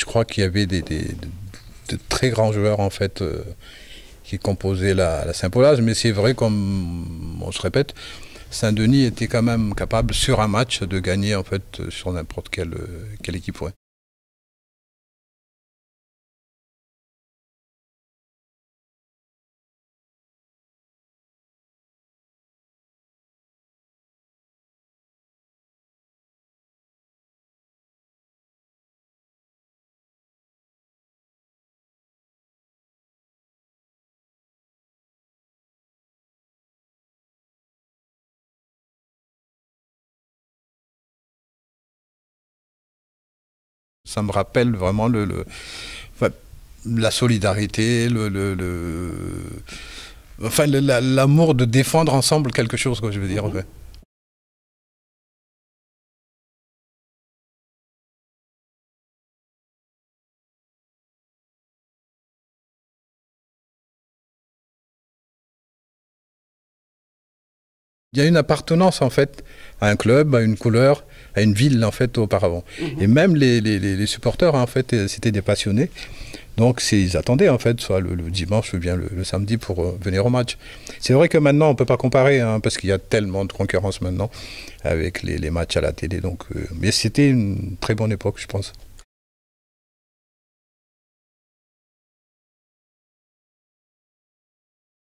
je crois qu'il y avait des, de très grands joueurs en fait euh, qui composaient la, la Saint-Paulage, mais c'est vrai, comme on se répète, Saint-Denis était quand même capable sur un match de gagner en fait sur n'importe quelle, équipe. Ça me rappelle vraiment le, le- enfin, la solidarité, le, le- le- enfin l'amour de défendre ensemble quelque chose, quoi, je veux dire. Il y a une appartenance en fait à un club, à une couleur, à une ville en fait auparavant. Et même les, les- les- les supporters en fait euh, c'était des passionnés. Donc ils attendaient en fait soit le, le dimanche ou bien le, le samedi pour euh, venir au match. C'est vrai que maintenant on peut pas comparer hein, parce qu'il y a tellement de concurrence maintenant avec les, les matchs à la télé. Donc, euh, mais c'était une très bonne époque je pense.